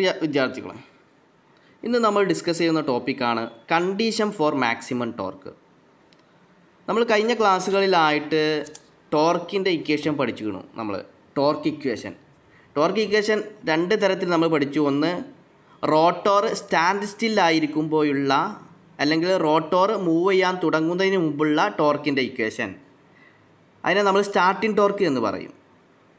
പ്രിയ വിദ്യാർത്ഥികളെ ഇന്ന് നമ്മൾ ഡിസ്കസ് ചെയ്യുന്ന ടോപ്പിക്കാണ് കണ്ടീഷൻ ഫോർ മാക്സിമം ടോർക്ക് നമ്മൾ കഴിഞ്ഞ ക്ലാസ്സുകളിലായിട്ട് ടോർക്കിന്റെ ഇക്വേഷൻ പഠിച്ചിരുന്നു നമ്മൾ ടോർക്ക് ഇക്വേഷൻ ടോർക്ക് ഇക്വേഷൻ രണ്ട് തരത്തിൽ നമ്മൾ പഠിച്ചു. ഒന്ന് റോട്ടോർ സ്റ്റാൻഡ് സ്റ്റില്ലായിരിക്കുമ്പോഴുള്ള അല്ലെങ്കിൽ റോട്ടോർ മൂവ് ചെയ്യാൻ തുടങ്ങുന്നതിന് മുമ്പുള്ള ടോർക്കിന്റെ ഇക്വേഷൻ അതിനെ നമ്മൾ സ്റ്റാർട്ടിംഗ് ടോർക്ക് എന്ന് പറയും.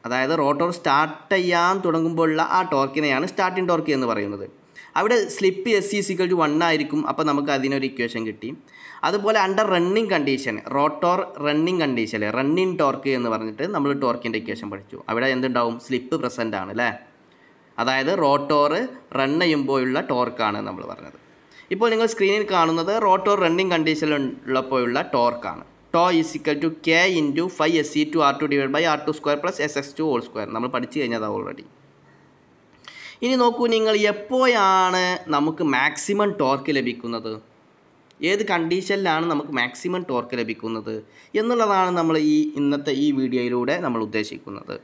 അതായത് റോട്ടോർ സ്റ്റാർട്ട് ചെയ്യാൻ തുടങ്ങുമ്പോഴുള്ള ആ ടോർക്കിനെയാണ് സ്റ്റാർട്ടിംഗ് ടോർക്ക് എന്ന് പറയുന്നത്. അവിടെ slip S C equal to ആയിരിക്കും. അപ്പോൾ നമുക്ക് അതിനൊരു ഇക്വേഷൻ കിട്ടി. അതുപോലെ under running condition rotor running condition running torque എന്ന് പറഞ്ഞിട്ട് നമ്മൾ ടോർക്കിന്റെ ഇക്വേഷൻ പഠിച്ചു. അവിടെ എന്തുണ്ടാവും? സ്ലിപ്പ് പ്രസന്റ് ആണ് അല്ലേ? അതായത് റോട്ടോർ റൺ ചെയ്യുമ്പോഴുള്ള ടോർക്കാണ് നമ്മൾ പറഞ്ഞത്. ഇപ്പോൾ നിങ്ങൾ സ്ക്രീനിൽ കാണുന്നത് റോട്ടോർ റണ്ണിങ് കണ്ടീഷനിലുള്ളപ്പോഴുള്ള ടോർക്കാണ് tau is equal to K into five S C two R two divide by R two square plus S X two whole square നമ്മൾ പഠിച്ചു കഴിഞ്ഞതാണ് ഓൾറെഡി ഇനി നോക്കൂ നിങ്ങൾ എപ്പോഴാണ് നമുക്ക് മാക്സിമം ടോർക്ക് ലഭിക്കുന്നത്? ഏത് കണ്ടീഷനിലാണ് നമുക്ക് മാക്സിമം ടോർക്ക് ലഭിക്കുന്നത്? എന്നുള്ളതാണ് നമ്മൾ ഈ ഇന്നത്തെ ഈ വീഡിയോയിലൂടെ നമ്മൾ ഉദ്ദേശിക്കുന്നത്.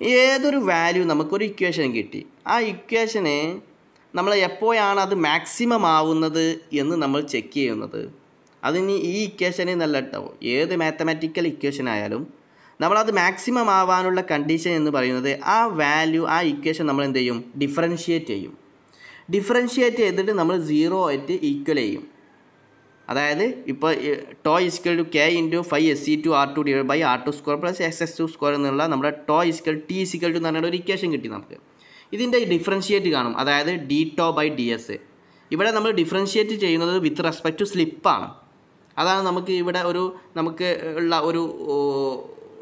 ഏതൊരു വാല്യൂ നമുക്കൊരു ഇക്വേഷൻ കിട്ടി. ആ ഇക്വേഷന് നമ്മൾ എപ്പോഴാണ് അത് മാക്സിമം ആവുന്നത് എന്ന് നമ്മൾ ചെക്ക് ചെയ്യുന്നത്? അതിന് ഈ ഇക്വേഷൻ നല്ല കേട്ടോ ഏത് മാത്തമാറ്റിക്കൽ ഇക്വേഷൻ ആയാലും നമ്മളത് മാക്സിമം ആവാനുള്ള കണ്ടീഷൻ എന്ന് പറയുന്നത് ആ വാല്യൂ ആ ഇക്വേഷൻ നമ്മൾ എന്ത് ചെയ്യും? ഡിഫറൻഷിയേറ്റ് ചെയ്യും. ഡിഫറൻഷിയേറ്റ് ചെയ്തിട്ട് നമ്മൾ സീറോ ആയിട്ട് ഈക്വൽ ചെയ്യും. അതായത് ഇപ്പോൾ tau equal to K into five S C two R two divide by R two square plus S S two square എന്നുള്ള നമ്മുടെ tau equal T equal to എന്ന് പറഞ്ഞ ഒരു ഇക്വേഷൻ കിട്ടി നമുക്ക്. ഇതിന്റെ ഡിഫറൻഷിയേറ്റ് കാണും. അതായത് D tau by D S ഇവിടെ നമ്മൾ ഡിഫറൻഷിയേറ്റ് ചെയ്യുന്നത് വിത്ത് റെസ്പെക്ട് ടു സ്ലിപ്പാണ് അതാണ് നമുക്ക് ഇവിടെ ഒരു നമുക്ക് ഉള്ള ഒരു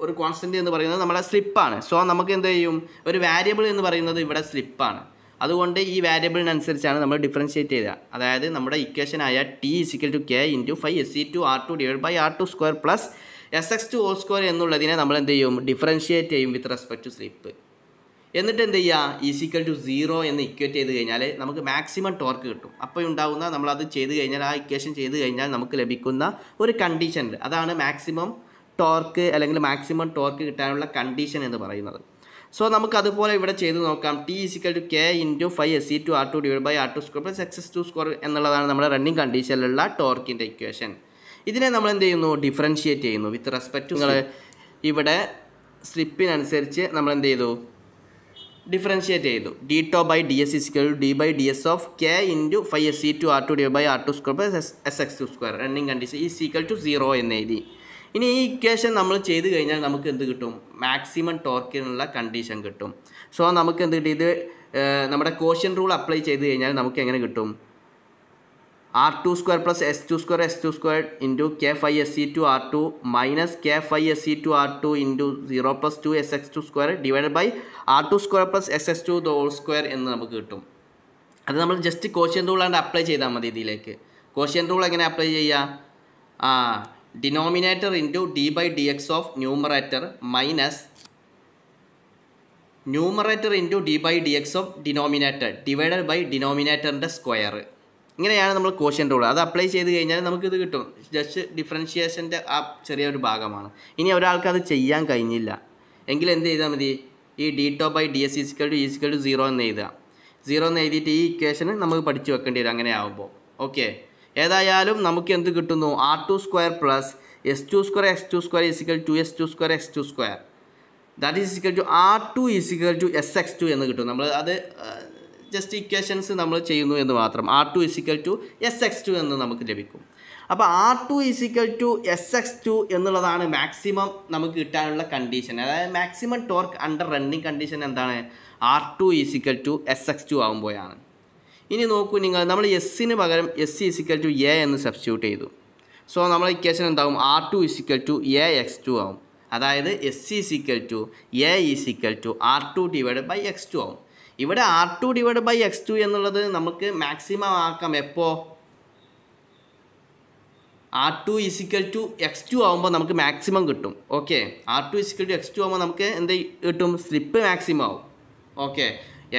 ഒരു കോൺസ്റ്റന്റ് എന്ന് പറയുന്നത് നമ്മുടെ സ്ലിപ്പാണ് സോ നമുക്ക് എന്ത് ചെയ്യും? ഒരു വാരിയബിൾ എന്ന് പറയുന്നത് ഇവിടെ സ്ലിപ്പാണ് അതുകൊണ്ട് ഈ വാരിയബിളിനനുസരിച്ചാണ് നമ്മൾ ഡിഫറൻഷിയേറ്റ് ചെയ്യുക. അതായത് നമ്മുടെ ഇക്വേഷനായ T is equal to K into five S C two R two divide by R two square plus S X two whole square എന്നുള്ളതിനെ നമ്മൾ എന്ത് ചെയ്യും? ഡിഫറൻഷിയേറ്റ് ചെയ്യും വിത്ത് റെസ്പെക്ട് ടു സ്ലിപ്പ് എന്നിട്ട് എന്ത് ചെയ്യുക ഈസിക്കൽ ടു സീറോ എന്ന് equate ചെയ്ത് കഴിഞ്ഞാൽ നമുക്ക് മാക്സിമം ടോർക്ക് കിട്ടും. അപ്പോൾ ഉണ്ടാകുന്ന നമ്മളത് ചെയ്ത് കഴിഞ്ഞാൽ ആ ഇക്വേഷൻ ചെയ്ത് കഴിഞ്ഞാൽ നമുക്ക് ലഭിക്കുന്ന ഒരു കണ്ടീഷൻ ഉണ്ട് അതാണ് മാക്സിമം ടോർക്ക് അല്ലെങ്കിൽ മാക്സിമം ടോർക്ക് കിട്ടാനുള്ള കണ്ടീഷൻ എന്ന് പറയുന്നത്. സോ നമുക്ക് അതുപോലെ ഇവിടെ ചെയ്ത് നോക്കാം. T is equal to K into five S C two R two divide by R two square plus X S two square എന്നുള്ളതാണ് നമ്മുടെ റണ്ണിങ് കണ്ടീഷനിലുള്ള ടോർക്കിന്റെ ഇക്വേഷൻ ഇതിനെ നമ്മൾ എന്ത് ചെയ്യുന്നു? ഡിഫറൻഷിയേറ്റ് ചെയ്യുന്നു. വിത്ത് റെസ്പെക്ട് നിങ്ങൾ ഇവിടെ സ്ലിപ്പിനനുസരിച്ച് നമ്മൾ എന്ത് ചെയ്തു? ഡിഫറൻഷിയേറ്റ് ചെയ്തു. D tau by D S is equal D by D S of K into five S C two R two D by R two square by S X two square running condition is equal to zero എന്ന് എഴുതി. ഇനി ഈ equation നമ്മൾ ചെയ്ത് കഴിഞ്ഞാൽ നമുക്ക് എന്ത് കിട്ടും? മാക്സിമം ടോർക്കിനുള്ള കണ്ടീഷൻ കിട്ടും. സോ നമുക്ക് എന്ത് കിട്ടി? ഇത് നമ്മുടെ കോഷ്യൻ റൂൾ അപ്ലൈ ചെയ്ത് കഴിഞ്ഞാൽ നമുക്ക് എങ്ങനെ കിട്ടും? R two square plus S two square S two square into K five S C two R two minus K five S C two R two into zero plus two S X two square divide by R two square plus S S two whole square എന്ന് നമുക്ക് കിട്ടും. അത് നമ്മൾ just quotient റൂളാണ്ട് apply ചെയ്താൽ മതി ഇതിലേക്ക്. Quotient rule എങ്ങനെ apply ചെയ്യുക ആ denominator into D by D X of numerator minus numerator into D by D X of denominator divided by ഡിനോമിനേറ്ററിന്റെ square ഇങ്ങനെയാണ് നമ്മൾ കോഷ്യൻ റൂൾ അത് അപ്ലൈ ചെയ്ത് കഴിഞ്ഞാൽ നമുക്കിത് കിട്ടും. ജസ്റ്റ് ഡിഫറൻഷിയേഷന്റെ ആ ചെറിയൊരു ഭാഗമാണ്. ഇനി ഒരാൾക്ക് അത് ചെയ്യാൻ കഴിഞ്ഞില്ല. എങ്കിൽ എന്ത് ചെയ്താൽ മതി? ഈ D tau by D S is equal to is equal to zero എന്ന് എഴുതുക. സീറോ എന്ന് എഴുതിയിട്ട് ഈ ഇക്വേഷന് നമുക്ക് പഠിച്ചു വെക്കേണ്ടി വരും. അങ്ങനെ ആകുമ്പോൾ ഓക്കെ ഏതായാലും നമുക്ക് എന്ത് കിട്ടുന്നു? R two square plus S two square X two square is equal to S two square X two square that is is equal to R two is equal to S X two എന്ന് കിട്ടും. നമ്മൾ അത് just equations നമ്മൾ ചെയ്യുന്നു എന്ന് മാത്രം. R two is equal to S X two എന്ന് നമുക്ക് ലഭിക്കും. അപ്പോൾ R two is equal to S X two എന്നുള്ളതാണ് മാക്സിമം നമുക്ക് കിട്ടാനുള്ള കണ്ടീഷൻ അതായത് maximum torque under running condition എന്താണ്? R two is equal to S X two ആകുമ്പോഴാണ് ഇനി നോക്കൂ നിങ്ങൾ നമ്മൾ എസ്സിന് പകരം S C is equal to A എന്ന് സബ്സ്റ്റിറ്റ്യൂട്ട് ചെയ്തു. സോ നമ്മൾ ഇക്വേഷൻ എന്താകും R two is equal to A X two ആവും. അതായത് S C is equal to A is equal to R two divide by X two ആവും. ഇവിടെ R two divide by X two എന്നുള്ളത് നമുക്ക് maximum ആക്കാം. എപ്പോൾ R two is equal to X two ആകുമ്പോൾ നമുക്ക് മാക്സിമം കിട്ടും. Okay R two is equal to X two ആകുമ്പോൾ നമുക്ക് എന്ത് കിട്ടും? സ്ലിപ്പ് മാക്സിമം ആവും. ഓക്കെ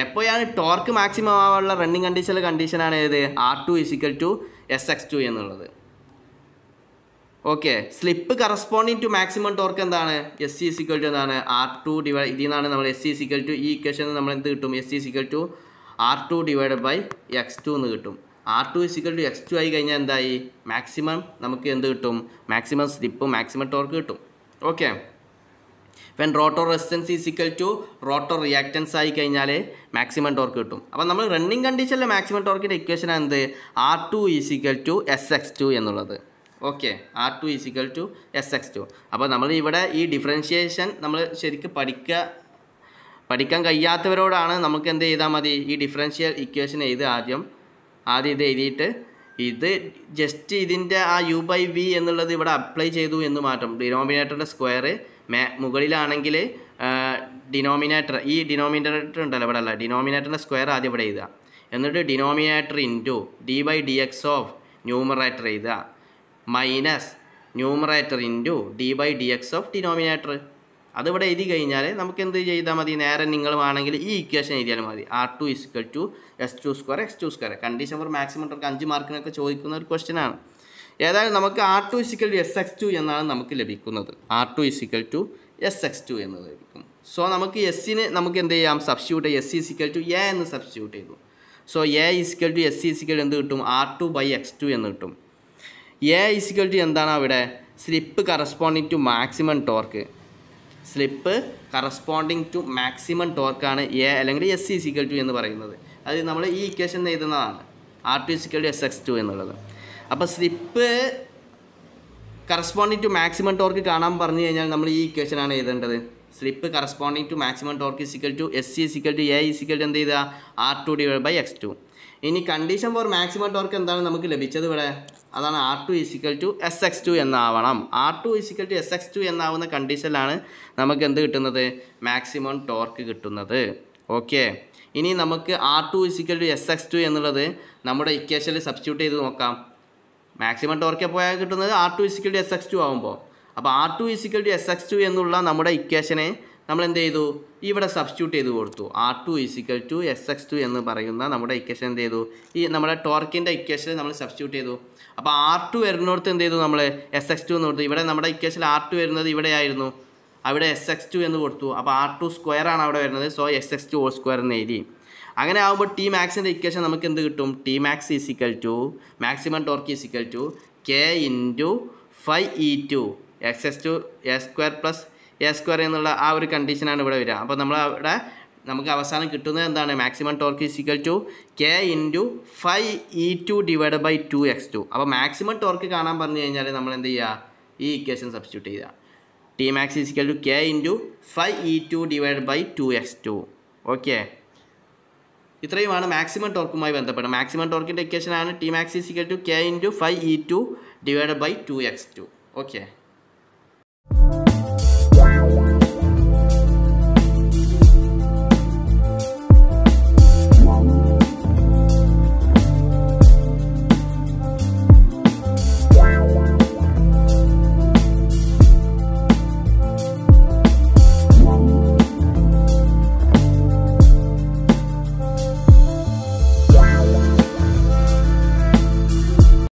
എപ്പോഴാണ് ടോർക്ക് മാക്സിമം ആവാനുള്ള റണ്ണിങ് കണ്ടീഷനിലെ കണ്ടീഷനാണ് ഏത്? R two is equal to S X two എന്നുള്ളത്. Okay slip corresponding to maximum torque എന്താണ്? എസ് സി സിക്വൽ ടു എന്താണ്? ആർ ടു ഡിവൈഡ് ഇതിൽ നിന്നാണ് നമ്മൾ എസ് സി സിക്വൽ ടു ഈ ഇക്വേഷൻ നമ്മൾ എന്ത് കിട്ടും? S C equal to R two divided by X two എന്ന് കിട്ടും. R two is equal to X two ആയി കഴിഞ്ഞാൽ എന്തായി? മാക്സിമം നമുക്ക് എന്ത് കിട്ടും? മാക്സിമം സ്ലിപ്പ് മാക്സിമം ടോർക്ക് കിട്ടും. Okay when rotor resistance is equal to rotor reactance ആയി കഴിഞ്ഞാൽ മാക്സിമം ടോർക്ക് കിട്ടും. അപ്പോൾ നമ്മൾ റണ്ണിങ് കണ്ടീഷനിലെ മാക്സിമം ടോർക്കിന്റെ ഇക്വേഷൻ എന്ത്? R two is equal to S X two എന്നുള്ളത്. Okay R two is equal to S X two അപ്പോൾ നമ്മൾ ഇവിടെ ഈ ഡിഫറൻഷിയേഷൻ നമ്മൾ ശരിക്കും പഠിക്കുക പഠിക്കാൻ കഴിയാത്തവരോടാണ് നമുക്ക് എന്ത് ചെയ്താൽ മതി? ഈ ഡിഫറൻഷ്യൽ ഇക്വേഷൻ എഴുതുക ആദ്യം. ആദ്യം ഇത് എഴുതിയിട്ട് ഇത് ജസ്റ്റ് ഇതിന്റെ ആ യു ബൈ വി എന്നുള്ളത് ഇവിടെ അപ്ലൈ ചെയ്തു എന്ന് മാറ്റം. ഡിനോമിനേറ്ററിന്റെ സ്ക്വയർ മേ മുകളിലാണെങ്കിൽ ഡിനോമിനേറ്റർ ഈ ഡിനോമിനേറ്റർ ഉണ്ടല്ലോ ഇവിടെ അല്ല. ഡിനോമിനേറ്ററിന്റെ സ്ക്വയർ ആദ്യം ഇവിടെ എഴുതുക. എന്നിട്ട് denominator into D by D X of numerator എഴുതുക. Minus numerator into D by D X of denominator. അതിവിടെ എഴുതി കഴിഞ്ഞാൽ നമുക്ക് എന്ത് ചെയ്താൽ മതി? നേരെ നിങ്ങൾ വേണമെങ്കിൽ ഈ ഇക്വേഷൻ എഴുതിയാലും മതി. R two is equal to S two square X two square condition for maximum torque അഞ്ച് മാർക്കിനൊക്കെ ചോദിക്കുന്ന ഒരു ക്വസ്റ്റ്യൻ ആണ്. ഏതായാലും നമുക്ക് R two is equal to S X two എന്നാണ് നമുക്ക് ലഭിക്കുന്നത്. R two is equal to S X two എന്ന് ലഭിക്കും. സോ നമുക്ക് എസ്സിന് നമുക്ക് എന്ത് ചെയ്യാം? Substitute S is equal to A എന്ന് സബ്സ്റ്റിറ്റ്യൂട്ട് ചെയ്തു. So A is equal to S is equal എന്ത് കിട്ടും? R two by X two എന്ന് കിട്ടും. എ ഇസിക്വൽ ടു എന്താണ് അവിടെ? Slip corresponding to maximum torque slip corresponding to maximum ടോർക്കാണ് A അല്ലെങ്കിൽ S is equal to എന്ന് പറയുന്നത്. അത് നമ്മൾ ഈ equation എഴുതുന്നതാണ്. R two is equal to S X two എന്നുള്ളത്. അപ്പോൾ slip corresponding to maximum torque കാണാൻ പറഞ്ഞു കഴിഞ്ഞാൽ നമ്മൾ ഈ ഇക്വേഷനാണ് എഴുതേണ്ടത്. Slip corresponding to maximum torque is equal to S C is equal to A is equal to എന്ത് ചെയ്താൽ R two divide by X two ഇനി കണ്ടീഷൻ ഫോർ മാക്സിമം ടോർക്ക് എന്താണ് നമുക്ക് ലഭിച്ചത് ഇവിടെ? അതാണ് R two equal to S X two എന്നാവണം. R two equal to S X two എന്നാവുന്ന കണ്ടീഷനിലാണ് നമുക്ക് എന്ത് കിട്ടുന്നത്? മാക്സിമം ടോർക്ക് കിട്ടുന്നത്. ഓക്കെ ഇനി നമുക്ക് R two is equal to S X two എന്നുള്ളത് നമ്മുടെ ഇക്വേഷനിൽ സബ്സ്റ്റിറ്റ്യൂട്ട് ചെയ്ത് നോക്കാം. മാക്സിമം ടോർക്ക് പോയാൽ കിട്ടുന്നത്? R two is equal to S X two ആകുമ്പോൾ അപ്പോൾ R two is equal to S X two എന്നുള്ള നമ്മുടെ ഇക്വേഷനെ നമ്മൾ എന്ത് ചെയ്തു ഇവിടെ സബ്സ്റ്റിറ്റ്യൂട്ട് ചെയ്ത് കൊടുത്തു. R two is equal to S X two എന്ന് പറയുന്ന നമ്മുടെ ഇക്വേഷൻ എന്ത് ചെയ്തു ഈ നമ്മുടെ ടോർക്കിന്റെ ഇക്വേഷൻ നമ്മൾ സബ്സ്റ്റിറ്റ്യൂട്ട് ചെയ്തു. അപ്പോൾ ആർ ടു വരുന്നിടത്ത് എന്ത് ചെയ്തു നമ്മൾ എസ് എക്സ് ടു എന്ന് കൊടുത്തു. ഇവിടെ നമ്മുടെ ഇക്വേഷൻ ആർ ടു വരുന്നത് ഇവിടെയായിരുന്നു. അവിടെ എസ് എക്സ് ടു എന്ന് കൊടുത്തു. അപ്പോൾ ആർ ടു സ്ക്വയർ ആണ് അവിടെ വരുന്നത്. So S X two whole square എന്ന് എഴുതി. അങ്ങനെ ആകുമ്പോൾ ടി മാക്സിന്റെ ഇക്വേഷൻ നമുക്ക് എന്ത് കിട്ടും? T max is equal to maximum torque is equal to K into five E two X S two A square plus A square എന്നുള്ള ആ ഒരു കണ്ടീഷനാണ് ഇവിടെ വരിക. അപ്പോൾ നമ്മൾ അവിടെ നമുക്ക് അവസാനം കിട്ടുന്നത് എന്താണ്? Maximum torque is equal to K into five E two divide by two X two അപ്പോൾ മാക്സിമം ടോർക്ക് കാണാൻ പറഞ്ഞു കഴിഞ്ഞാൽ നമ്മൾ എന്ത് ചെയ്യുക? ഈ ഇക്വേഷൻ സബ്സ്റ്റിറ്റ്യൂട്ട് ചെയ്യുക. T max is equal to K into five E two divide by two X two okay ഇത്രയുമാണ് മാക്സിമം ടോർക്കുമായി ബന്ധപ്പെട്ട്. മാക്സിമം ടോർക്കിന്റെ ഇക്വേഷനാണ് T max is equal to K into five E two divide by two X two okay